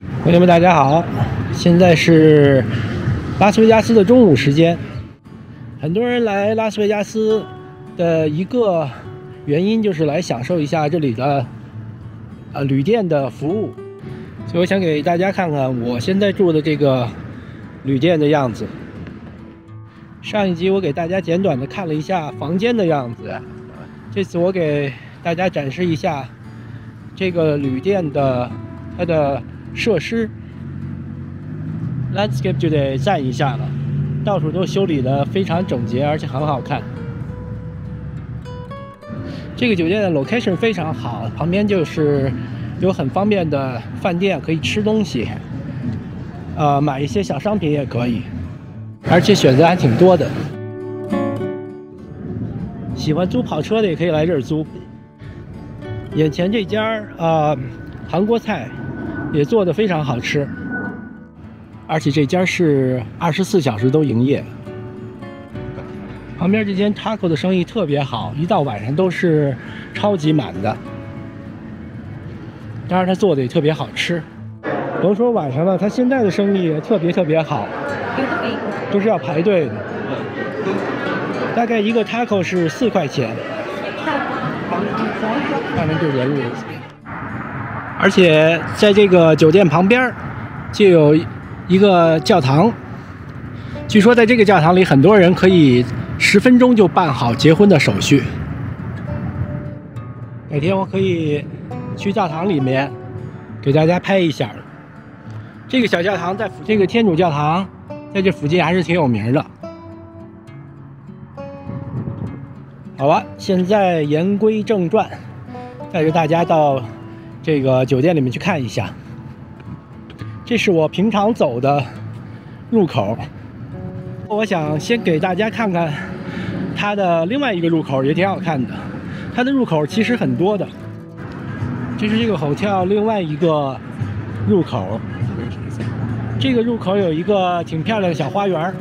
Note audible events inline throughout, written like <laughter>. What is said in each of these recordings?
朋友们，大家好！现在是拉斯维加斯的中午时间。很多人来拉斯维加斯的一个原因就是来享受一下这里的呃旅店的服务，所以我想给大家看看我现在住的这个旅店的样子。上一集我给大家简短的看了一下房间的样子，这次我给大家展示一下这个旅店的它的设施。Landscape 就得赞一下了，到处都修理的非常整洁，而且很好看。这个酒店的 location 非常好，旁边就是有很方便的饭店，可以吃东西，呃，买一些小商品也可以，而且选择还挺多的。喜欢租跑车的也可以来这儿租。眼前这家啊，韩国菜也做的非常好吃。而且这家是二十四小时都营业。旁边这间 taco 的生意特别好，一到晚上都是超级满的。当然，他做的也特别好吃。甭说晚上了，他现在的生意也特别特别好，都是要排队的。大概一个 taco 是四块钱。看看这人物。而且在这个酒店旁边就有。一个教堂，据说在这个教堂里，很多人可以十分钟就办好结婚的手续。改天我可以去教堂里面给大家拍一下。这个小教堂在这个天主教堂在这附近还是挺有名的。好了，现在言归正传，带着大家到这个酒店里面去看一下。这是我平常走的入口，我想先给大家看看它的另外一个入口，也挺好看的。它的入口其实很多的，这是这个 hotel 另外一个入口。这个入口有一个挺漂亮的小花园。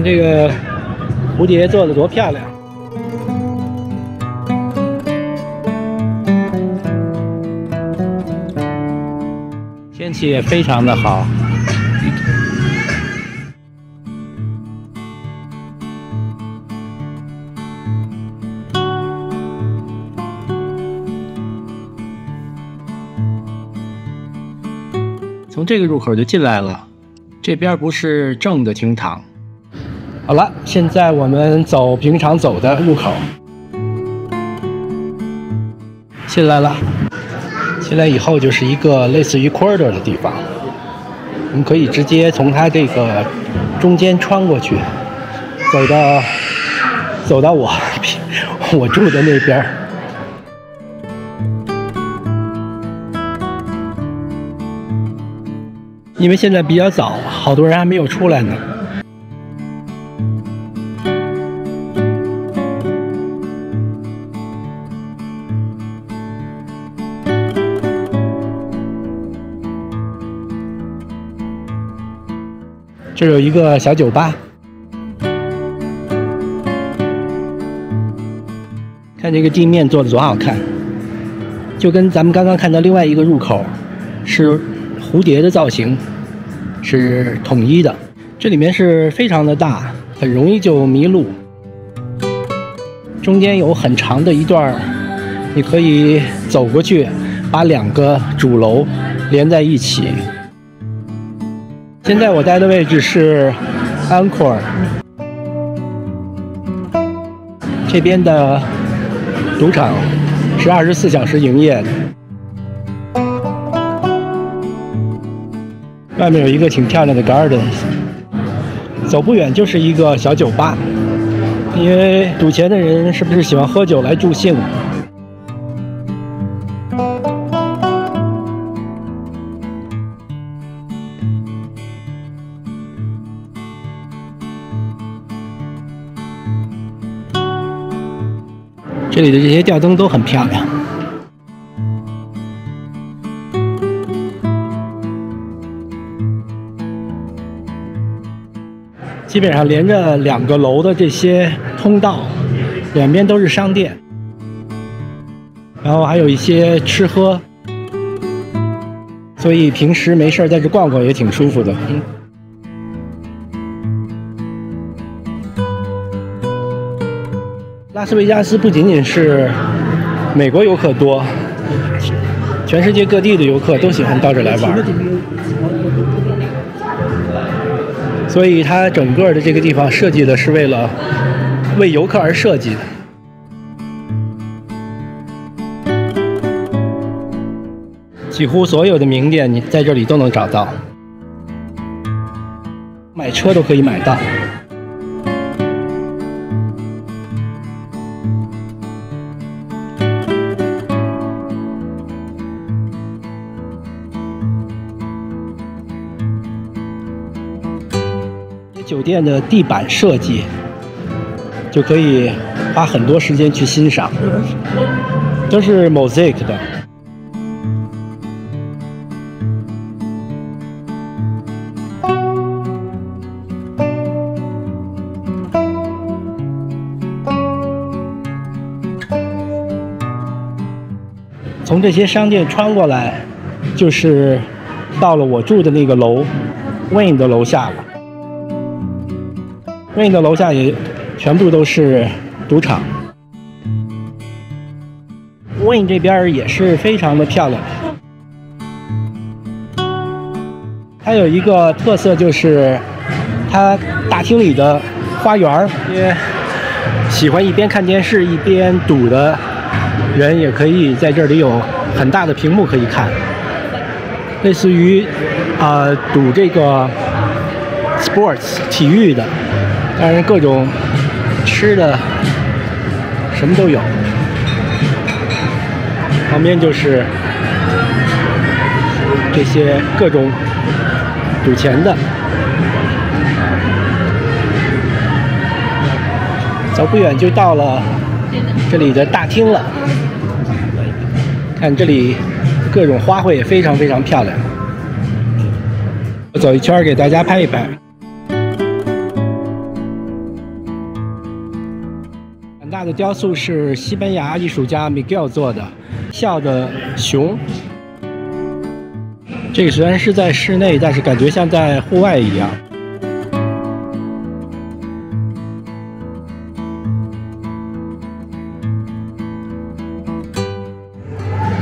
看这个蝴蝶做的多漂亮，天气也非常的好。从这个入口就进来了，这边不是正的厅堂。好了，现在我们走平常走的入口，进来了。进来以后就是一个类似于 corridor 的地方，我们可以直接从它这个中间穿过去，走到走到我 <laughs> <laughs> 我住的那边。因为现在比较早，好多人还没有出来呢。这有一个小酒吧，看这个地面做的多好看，就跟咱们刚刚看到另外一个入口是蝴蝶的造型是统一的。这里面是非常的大，很容易就迷路。中间有很长的一段，你可以走过去，把两个主楼连在一起。现在我待的位置是 Anchor，这边的赌场是二十四小时营业的。外面有一个挺漂亮的 Garden，走不远就是一个小酒吧。因为赌钱的人是不是喜欢喝酒来助兴？这里的这些吊灯都很漂亮。基本上连着两个楼的这些通道，两边都是商店，然后还有一些吃喝，所以平时没事在这逛逛也挺舒服的。拉斯维加斯不仅仅是美国游客多，全世界各地的游客都喜欢到这来玩。所以它整个的这个地方设计的是为了为游客而设计的，几乎所有的名店你在这里都能找到，买车都可以买到。的地板设计就可以花很多时间去欣赏，都是 mosaic 的。从这些商店穿过来，就是到了我住的那个楼 Win 的楼下了。Rain 的楼下也全部都是赌场。Win 这边也是非常的漂亮。它有一个特色就是，它大厅里的花园，因为喜欢一边看电视一边赌的人也可以在这里有很大的屏幕可以看，类似于啊赌这个 sports 体育的。但是，各种吃的什么都有。旁边就是这些各种赌钱的。走不远就到了这里的大厅了。看这里各种花卉也非常非常漂亮。我走一圈给大家拍一拍。大的雕塑是西班牙艺术家 Miguel 做的，笑的熊。这个虽然是在室内，但是感觉像在户外一样。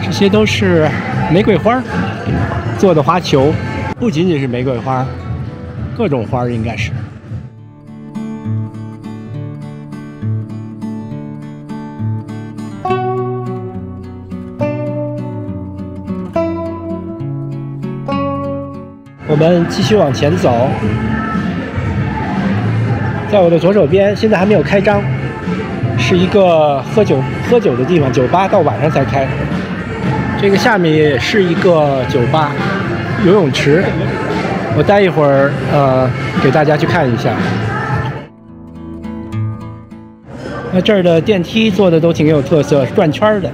这些都是玫瑰花做的花球，不仅仅是玫瑰花，各种花应该是。我们继续往前走，在我的左手边，现在还没有开张，是一个喝酒喝酒的地方，酒吧到晚上才开。这个下面也是一个酒吧，游泳池。我待一会儿，呃，给大家去看一下。那这儿的电梯做的都挺有特色，转圈的。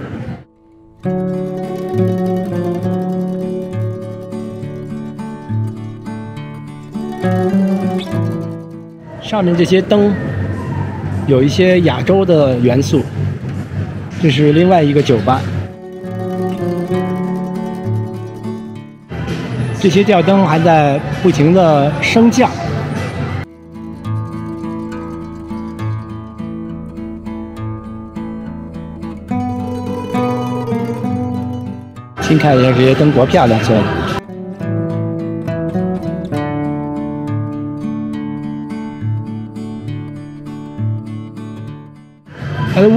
上面这些灯有一些亚洲的元素，这是另外一个酒吧。这些吊灯还在不停的升降。先看一下这些灯多漂亮，做的。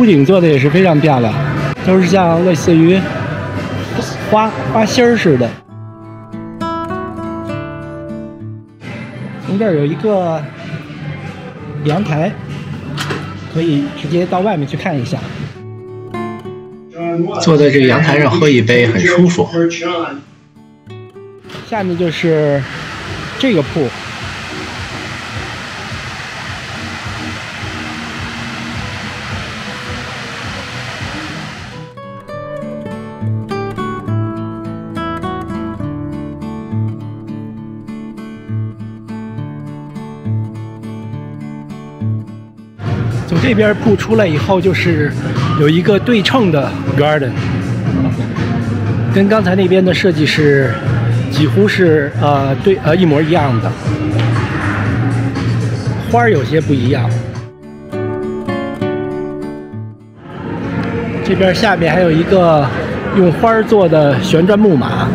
它的屋顶做的也是非常漂亮，都是像类似于花花心儿似的。从这儿有一个阳台，可以直接到外面去看一下。坐在这个阳台上喝一杯很舒服。下面就是这个铺。这边铺出来以后，就是有一个对称的 garden，跟刚才那边的设计是几乎是呃对呃一模一样的，花儿有些不一样。这边下面还有一个用花做的旋转木马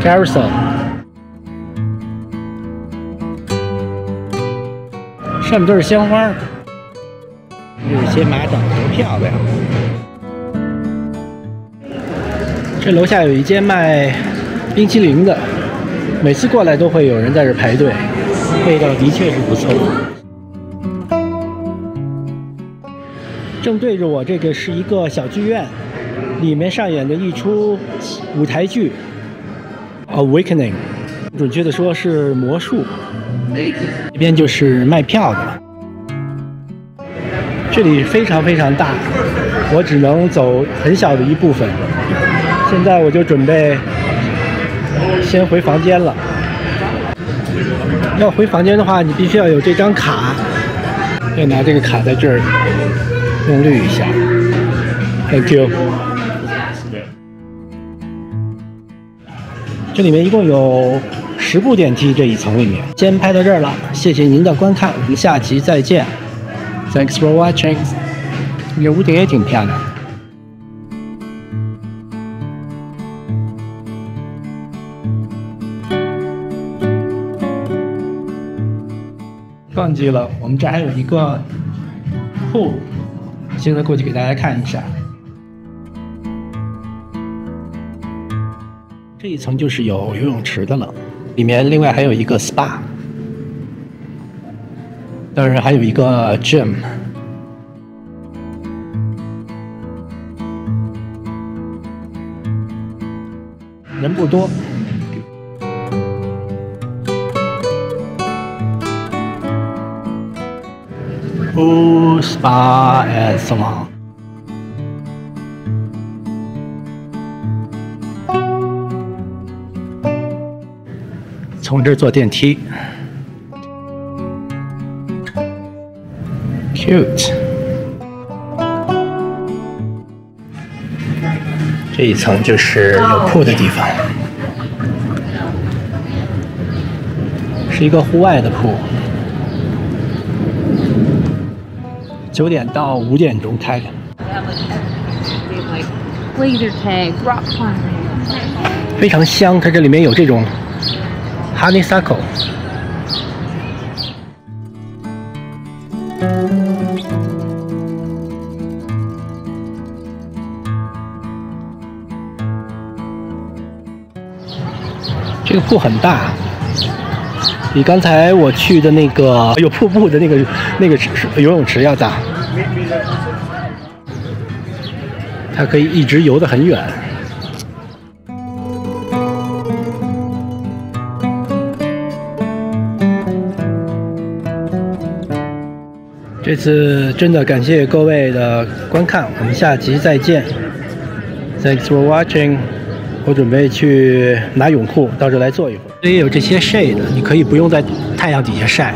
，carousel。上面都是鲜花，这些马长得多漂亮。这楼下有一间卖冰淇淋的，每次过来都会有人在这排队，味道的确是不错。正对着我这个是一个小剧院，里面上演的一出舞台剧《Awakening》，准确的说是魔术。这边就是卖票的，这里非常非常大，我只能走很小的一部分。现在我就准备先回房间了。要回房间的话，你必须要有这张卡，要拿这个卡在这儿用绿一下。Thank you。这里面一共有。十部电梯这一层里面，先拍到这儿了，谢谢您的观看，我们下期再见。Thanks for watching。这屋顶也挺漂亮。忘记了，我们这还有一个库，现在过去给大家看一下。这一层就是有游泳池的了。里面另外还有一个 SPA，当然还有一个 gym，人不多。Pool spa and salon。从这儿坐电梯，cute。这一层就是有铺的地方，是一个户外的铺，九点到五点钟开的。非常香，它这里面有这种。Honeysuckle，这个铺很大，比刚才我去的那个有瀑布的那个那个游泳池要大，它可以一直游得很远。这次真的感谢各位的观看，我们下集再见。Thanks for watching。我准备去拿泳裤，到这来坐一会儿。这里有这些 shade，你可以不用在太阳底下晒。